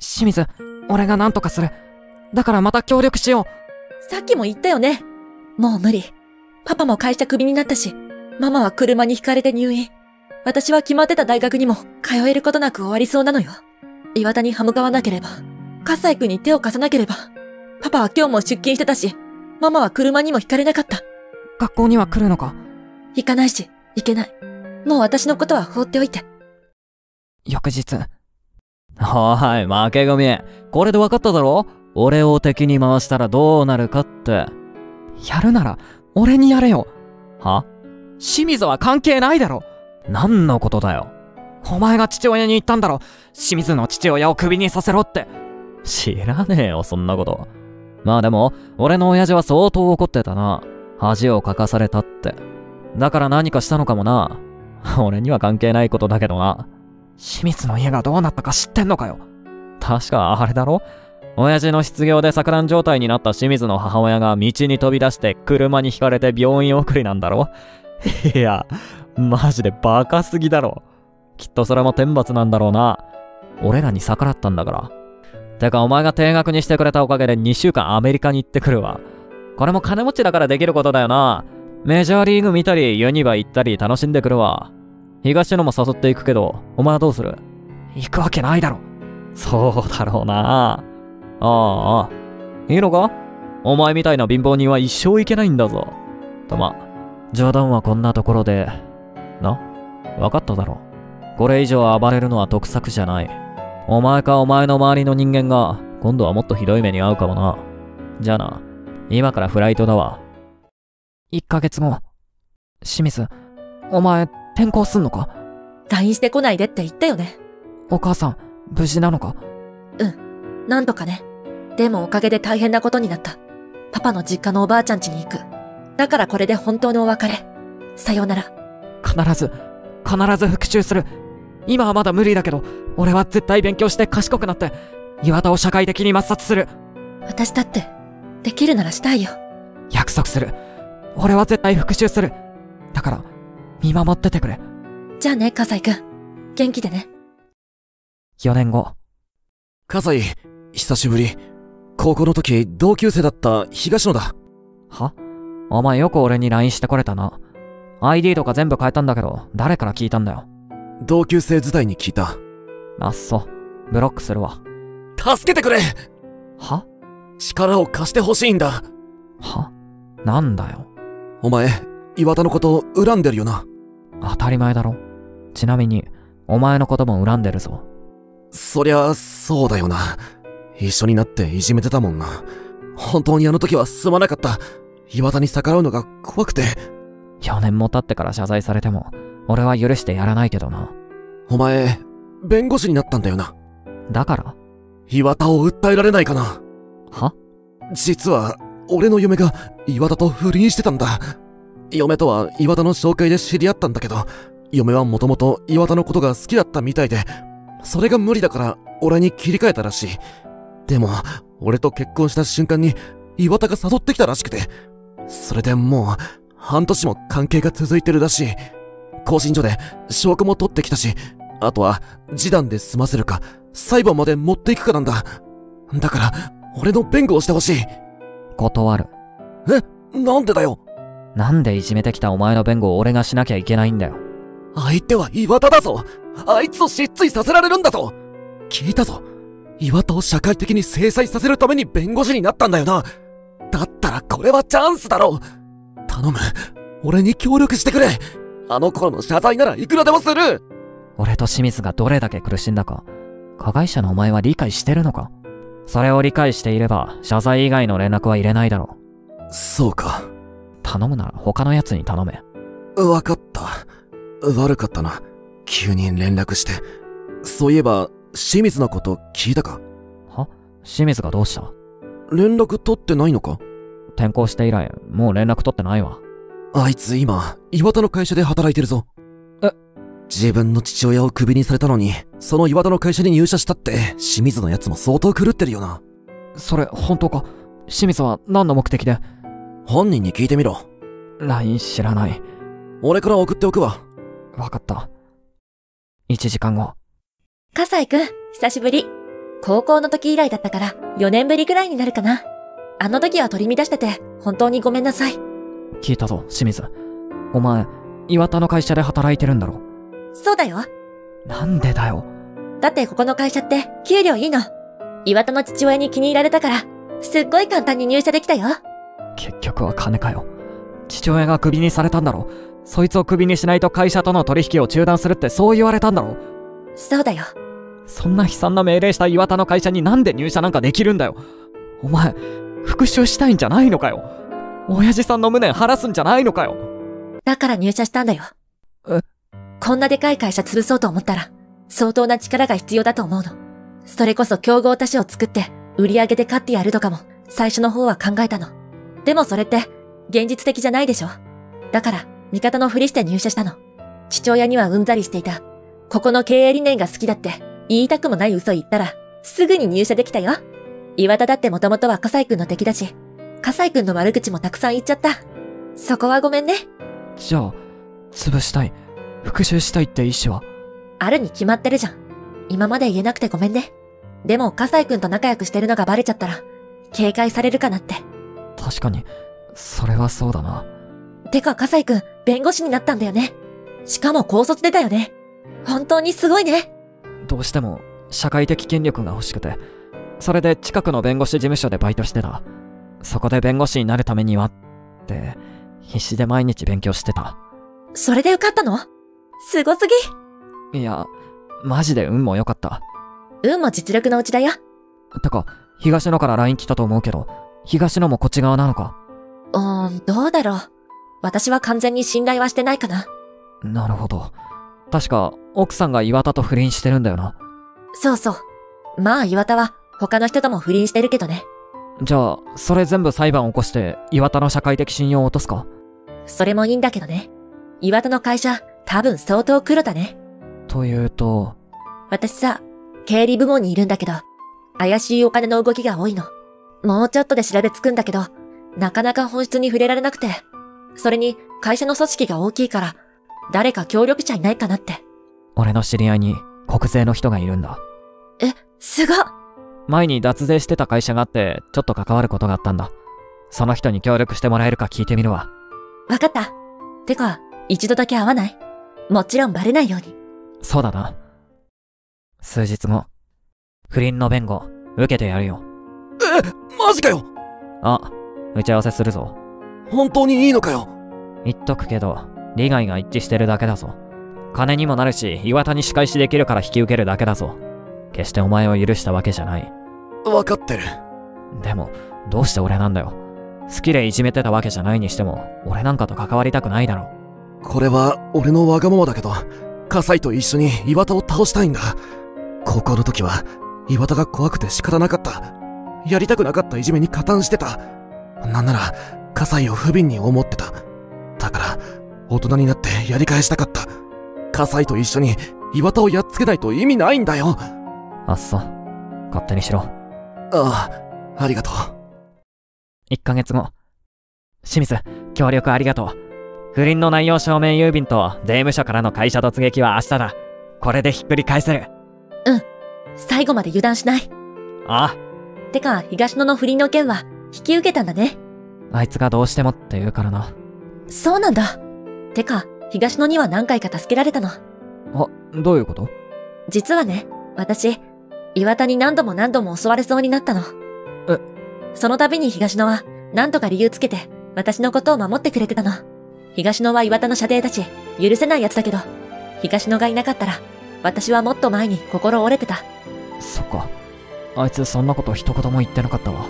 清水、俺が何とかする。だからまた協力しよう。さっきも言ったよね。もう無理。パパも会社クビになったし、ママは車にひかれて入院。私は決まってた大学にも通えることなく終わりそうなのよ。岩田に歯向かわなければ、葛西君に手を貸さなければ、パパは今日も出勤してたし、ママは車にもひかれなかった。学校には来るのか？行かないし、行けない。もう私のことは放っておいて。翌日。おい、負け組。これで分かっただろ？俺を敵に回したらどうなるかって。やるなら、俺にやれよ。は？清水は関係ないだろ。何のことだよ。お前が父親に言ったんだろ。清水の父親をクビにさせろって。知らねえよ、そんなこと。まあでも、俺の親父は相当怒ってたな。恥をかかされたって。だから何かしたのかもな。俺には関係ないことだけどな。清水の家がどうなったか知ってんのかよ。確かあれだろ？親父の失業で錯乱状態になった清水の母親が道に飛び出して車にひかれて病院送りなんだろ？いや、マジでバカすぎだろ。きっとそれも天罰なんだろうな。俺らに逆らったんだから。てかお前が定額にしてくれたおかげで2週間アメリカに行ってくるわ。これも金持ちだからできることだよな。メジャーリーグ見たり、ユニバ行ったり楽しんでくるわ。東野も誘っていくけど、お前はどうする？行くわけないだろ。そうだろうな。ああ、いいのか？お前みたいな貧乏人は一生行けないんだぞ。とま、冗談はこんなところで。な？わかっただろ。これ以上暴れるのは得策じゃない。お前かお前の周りの人間が、今度はもっとひどい目に遭うかもな。じゃあな、今からフライトだわ。1ヶ月後。清水、お前、転校すんのか ?LINE してこないでって言ったよね。お母さん、無事なのか？うん、なんとかね。でもおかげで大変なことになった。パパの実家のおばあちゃん家に行く。だからこれで本当のお別れ。さようなら。必ず、必ず復讐する。今はまだ無理だけど、俺は絶対勉強して賢くなって、岩田を社会的に抹殺する。私だって、できるならしたいよ。約束する。俺は絶対復讐する。だから、見守っててくれ。じゃあね、葛西くん。元気でね。4年後。葛西、久しぶり。高校の時、同級生だった東野だ。は？お前よく俺に LINE してこれたな。ID とか全部変えたんだけど、誰から聞いたんだよ。同級生時代に聞いた。あっそ。ブロックするわ。助けてくれは？力を貸してほしいんだ。は？なんだよ。お前、岩田のこと恨んでるよな。当たり前だろ。ちなみに、お前のことも恨んでるぞ。そりゃ、そうだよな。一緒になっていじめてたもんな。本当にあの時はすまなかった。岩田に逆らうのが怖くて。4年も経ってから謝罪されても、俺は許してやらないけどな。お前、弁護士になったんだよな。だから？岩田を訴えられないかな。は？実は、俺の嫁が岩田と不倫してたんだ。嫁とは岩田の紹介で知り合ったんだけど、嫁はもともと岩田のことが好きだったみたいで、それが無理だから俺に切り替えたらしい。でも、俺と結婚した瞬間に岩田が誘ってきたらしくて、それでもう半年も関係が続いてるらしい。更新所で証拠も取ってきたし、あとは示談で済ませるか、裁判まで持っていくかなんだ。だから、俺の弁護をしてほしい。断る。え？なんでだよ？なんでいじめてきたお前の弁護を俺がしなきゃいけないんだよ。相手は岩田だぞ。あいつを失墜させられるんだぞ。聞いたぞ。岩田を社会的に制裁させるために弁護士になったんだよな。だったらこれはチャンスだろ頼む。俺に協力してくれ。あの頃の謝罪ならいくらでもする。俺と清水がどれだけ苦しんだか、加害者のお前は理解してるのか。それを理解していれば、謝罪以外の連絡は入れないだろう。そうか。頼むなら他の奴に頼め。わかった。悪かったな。急に連絡して。そういえば、清水のこと聞いたか？は？清水がどうした？連絡取ってないのか？転校して以来、もう連絡取ってないわ。あいつ今、岩田の会社で働いてるぞ。え？自分の父親をクビにされたのに、その岩田の会社に入社したって、清水のやつも相当狂ってるよな。それ、本当か？清水は何の目的で？本人に聞いてみろ。LINE 知らない。俺から送っておくわ。わかった。1時間後。葛西くん、久しぶり。高校の時以来だったから4年ぶりくらいになるかな。あの時は取り乱してて本当にごめんなさい。聞いたぞ、清水。お前、岩田の会社で働いてるんだろ。そうだよ。なんでだよ。だってここの会社って給料いいの。岩田の父親に気に入られたから、すっごい簡単に入社できたよ。結局は金かよ。父親がクビにされたんだろ。そいつをクビにしないと会社との取引を中断するってそう言われたんだろ。そうだよ。そんな悲惨な命令した岩田の会社になんで入社なんかできるんだよ。お前、復讐したいんじゃないのかよ。親父さんの無念晴らすんじゃないのかよ。だから入社したんだよ。え？こんなでかい会社潰そうと思ったら、相当な力が必要だと思うの。それこそ競合他社を作って、売り上げで勝ってやるとかも、最初の方は考えたの。でもそれって、現実的じゃないでしょ。だから、味方のふりして入社したの。父親にはうんざりしていた。ここの経営理念が好きだって、言いたくもない嘘言ったら、すぐに入社できたよ。岩田だってもともとは笠井くんの敵だし、笠井くんの悪口もたくさん言っちゃった。そこはごめんね。じゃあ、潰したい、復讐したいって意思は？あるに決まってるじゃん。今まで言えなくてごめんね。でも、笠井くんと仲良くしてるのがバレちゃったら、警戒されるかなって。確かに、それはそうだな。てか、笠井くん、弁護士になったんだよね。しかも高卒出たよね。本当にすごいね。どうしても、社会的権力が欲しくて、それで近くの弁護士事務所でバイトしてた。そこで弁護士になるためには、って、必死で毎日勉強してた。それで受かったの？すごすぎ。いや、マジで運も良かった。運も実力のうちだよ。てか、東野から LINE 来たと思うけど、東野もこっち側なのか？うーん、どうだろう。私は完全に信頼はしてないかな。なるほど。確か、奥さんが岩田と不倫してるんだよな。そうそう。まあ岩田は他の人とも不倫してるけどね。じゃあ、それ全部裁判起こして、岩田の社会的信用を落とすか？それもいいんだけどね。岩田の会社、多分相当黒だね。というと、私さ、経理部門にいるんだけど、怪しいお金の動きが多いの。もうちょっとで調べつくんだけど、なかなか本質に触れられなくて。それに、会社の組織が大きいから、誰か協力者いないかなって。俺の知り合いに国税の人がいるんだ。え、すごっ前に脱税してた会社があって、ちょっと関わることがあったんだ。その人に協力してもらえるか聞いてみるわ。わかった。てか、一度だけ会わない？もちろんバレないように。そうだな。数日後、不倫の弁護、受けてやるよ。マジかよあ、打ち合わせするぞ。本当にいいのかよ言っとくけど、利害が一致してるだけだぞ。金にもなるし、岩田に仕返しできるから引き受けるだけだぞ。決してお前を許したわけじゃない。わかってる。でも、どうして俺なんだよ。好きでいじめてたわけじゃないにしても、俺なんかと関わりたくないだろ。これは俺のわがままだけど、葛西と一緒に岩田を倒したいんだ。高校の時は、岩田が怖くて仕方なかった。やりたくなかったいじめに加担してた。なんなら、葛西を不憫に思ってた。だから、大人になってやり返したかった。葛西と一緒に岩田をやっつけないと意味ないんだよ。あっそ。勝手にしろ。ああ、ありがとう。1ヶ月後。清水、協力ありがとう。不倫の内容証明郵便と税務署からの会社突撃は明日だ。これでひっくり返せる。最後まで油断しない。あてか、東野の不倫の件は、引き受けたんだね。あいつがどうしてもって言うからな。そうなんだ。てか、東野には何回か助けられたの。あ、どういうこと？実はね、私、岩田に何度も何度も襲われそうになったの。え？その度に東野は、何とか理由つけて、私のことを守ってくれてたの。東野は岩田の射程だし、許せない奴だけど、東野がいなかったら、私はもっと前に心折れてた。そっか。あいつそんなこと一言も言ってなかったわ。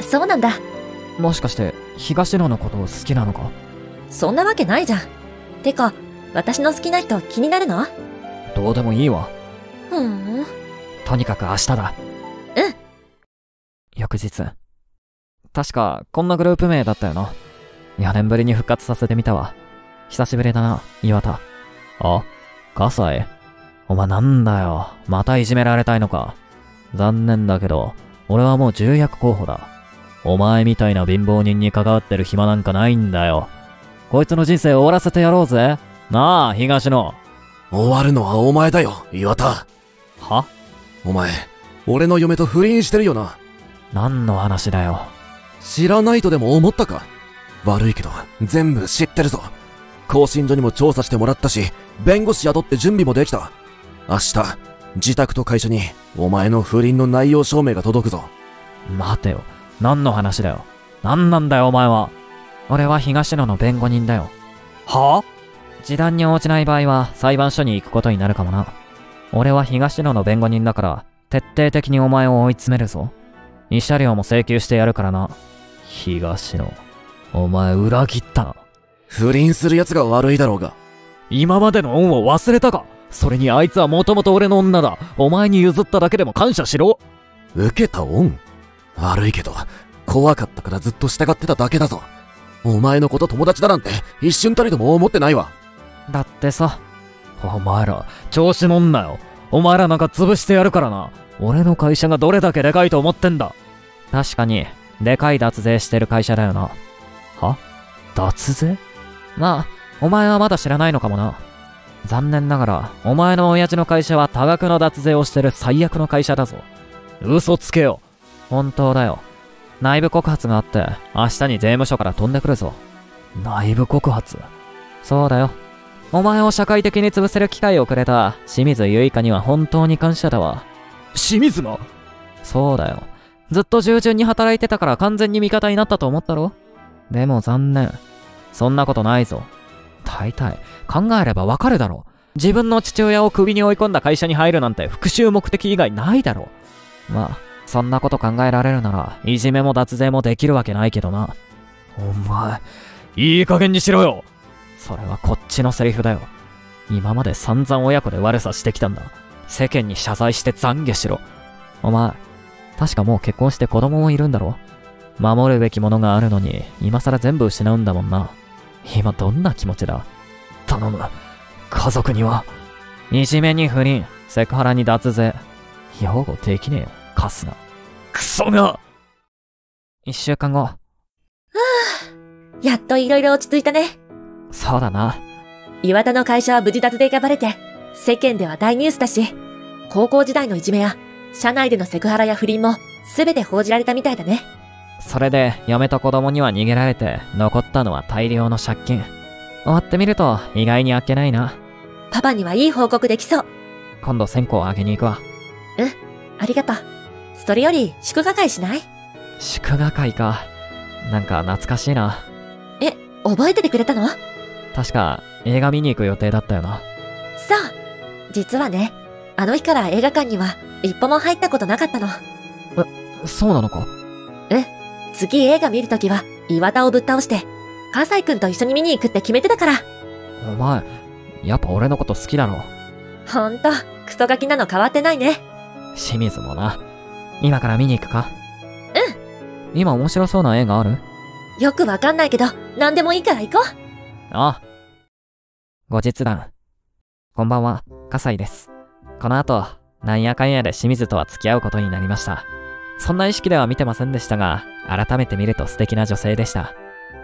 そうなんだ。もしかして、東野のことを好きなのか？そんなわけないじゃん。てか、私の好きな人気になるの？どうでもいいわ。ふーん。とにかく明日だ。うん。翌日。確か、こんなグループ名だったよな。4年ぶりに復活させてみたわ。久しぶりだな、岩田。あ葛西お前なんだよ。またいじめられたいのか。残念だけど、俺はもう重役候補だ。お前みたいな貧乏人に関わってる暇なんかないんだよ。こいつの人生終わらせてやろうぜ。なあ、東野。終わるのはお前だよ、岩田。は？お前、俺の嫁と不倫してるよな。何の話だよ。知らないとでも思ったか？悪いけど、全部知ってるぞ。更新所にも調査してもらったし、弁護士雇って準備もできた。明日、自宅と会社に、お前の不倫の内容証明が届くぞ。待てよ。何の話だよ。何なんだよ、お前は。俺は東野の弁護人だよ。は示談に応じない場合は裁判所に行くことになるかもな。俺は東野の弁護人だから、徹底的にお前を追い詰めるぞ。慰謝料も請求してやるからな。東野。お前裏切ったな。不倫する奴が悪いだろうが。今までの恩を忘れたかそれにあいつはもともと俺の女だ。お前に譲っただけでも感謝しろ。受けた恩？悪いけど、怖かったからずっと従ってただけだぞ。お前のこと友達だなんて一瞬たりとも思ってないわ。だってさ、お前ら、調子乗んなよ。お前らなんか潰してやるからな。俺の会社がどれだけでかいと思ってんだ。確かに、でかい脱税してる会社だよな。は？脱税？まあ、お前はまだ知らないのかもな。残念ながら、お前の親父の会社は多額の脱税をしてる最悪の会社だぞ。嘘つけよ。本当だよ。内部告発があって、明日に税務署から飛んでくるぞ。内部告発？そうだよ。お前を社会的に潰せる機会をくれた清水結花には本当に感謝だわ。清水が？そうだよ。ずっと従順に働いてたから完全に味方になったと思ったろ？でも残念。そんなことないぞ。大体、考えればわかるだろう。自分の父親を首に追い込んだ会社に入るなんて復讐目的以外ないだろう。まあ、そんなこと考えられるなら、いじめも脱税もできるわけないけどな。お前、いい加減にしろよそれはこっちのセリフだよ。今まで散々親子で悪さしてきたんだ。世間に謝罪して懺悔しろ。お前、確かもう結婚して子供もいるんだろ守るべきものがあるのに、今更全部失うんだもんな。今どんな気持ちだ？頼む。家族には。いじめに不倫、セクハラに脱税。擁護できねえよ、カスが。クソが一週間後。はぁ、やっと色々落ち着いたね。そうだな。岩田の会社は無事脱税がバレて、世間では大ニュースだし、高校時代のいじめや、社内でのセクハラや不倫も、すべて報じられたみたいだね。それで、嫁と子供には逃げられて、残ったのは大量の借金。終わってみると、意外にあっけないな。パパにはいい報告できそう。今度線香をあげに行くわ。うん、ありがとう。それより、祝賀会しない？祝賀会か。なんか懐かしいな。え、覚えててくれたの？確か、映画見に行く予定だったよな。そう。実はね、あの日から映画館には一歩も入ったことなかったの。え、そうなのか？え、次映画見るときは岩田をぶっ倒して、笠井くんと一緒に見に行くって決めてたから。お前、やっぱ俺のこと好きだろ。ほんと、クソガキなの変わってないね。清水もな。今から見に行くか？うん。今面白そうな映画ある？よくわかんないけど、何でもいいから行こう。ああ。後日談。こんばんは、笠井です。この後、なんやかんやで清水とは付き合うことになりました。そんな意識では見てませんでしたが、改めて見ると素敵な女性でした。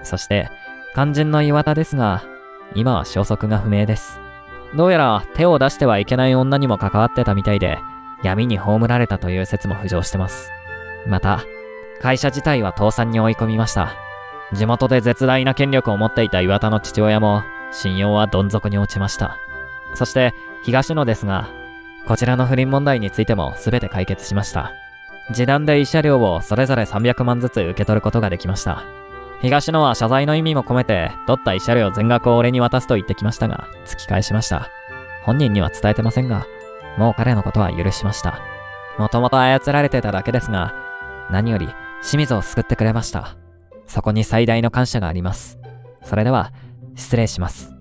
そして、肝心の岩田ですが、今は消息が不明です。どうやら手を出してはいけない女にも関わってたみたいで、闇に葬られたという説も浮上してます。また、会社自体は倒産に追い込みました。地元で絶大な権力を持っていた岩田の父親も、信用はどん底に落ちました。そして、東野ですが、こちらの不倫問題についても全て解決しました。示談で慰謝料をそれぞれ300万ずつ受け取ることができました。東野は謝罪の意味も込めて、取った慰謝料全額を俺に渡すと言ってきましたが、突き返しました。本人には伝えてませんが、もう彼のことは許しました。もともと操られてただけですが、何より清水を救ってくれました。そこに最大の感謝があります。それでは、失礼します。